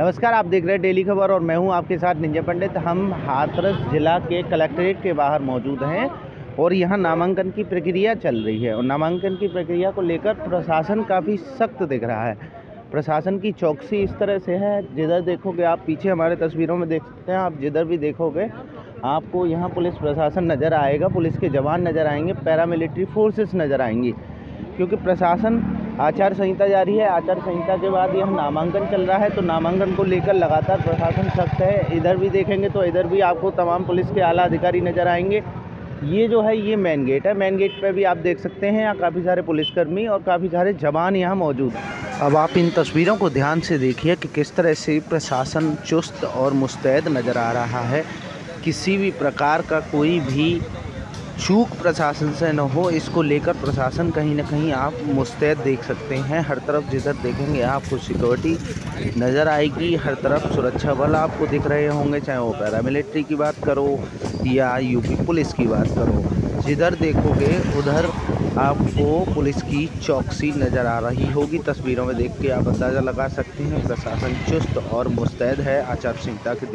नमस्कार, आप देख रहे हैं डेली खबर और मैं हूँ आपके साथ निंजा पंडित। हम हाथरस जिला के कलेक्ट्रेट के बाहर मौजूद हैं और यहाँ नामांकन की प्रक्रिया चल रही है और नामांकन की प्रक्रिया को लेकर प्रशासन काफ़ी सख्त दिख रहा है। प्रशासन की चौकसी इस तरह से है, जिधर देखोगे आप पीछे हमारे तस्वीरों में देख सकते हैं, आप जिधर भी देखोगे, आपको यहाँ पुलिस प्रशासन नज़र आएगा, पुलिस के जवान नज़र आएँगे, पैरामिलिट्री फोर्सेस नज़र आएँगी, क्योंकि प्रशासन आचार संहिता जारी है। आचार संहिता के बाद यह नामांकन चल रहा है तो नामांकन को लेकर लगातार प्रशासन सख्त है। इधर भी देखेंगे तो इधर भी आपको तमाम पुलिस के आला अधिकारी नज़र आएँगे। ये जो है, ये मेन गेट है। मेन गेट पे भी आप देख सकते हैं, यहाँ काफ़ी सारे पुलिसकर्मी और काफ़ी सारे जवान यहाँ मौजूद हैं। अब आप इन तस्वीरों को ध्यान से देखिए कि किस तरह से प्रशासन चुस्त और मुस्तैद नज़र आ रहा है। किसी भी प्रकार का कोई भी चूक प्रशासन से न हो, इसको लेकर प्रशासन कहीं ना कहीं आप मुस्तैद देख सकते हैं। हर तरफ़ जिधर देखेंगे आपको सिक्योरिटी नज़र आएगी, हर तरफ़ सुरक्षा बल आपको दिख रहे होंगे, चाहे वो पैरामिलिट्री की बात करो या यूपी पुलिस की बात करो। जिधर देखोगे, उधर आपको पुलिस की चौकसी नज़र आ रही होगी। तस्वीरों में देख के आप अंदाज़ा लगा सकते हैं, प्रशासन चुस्त और मुस्तैद है। आचार संहिता के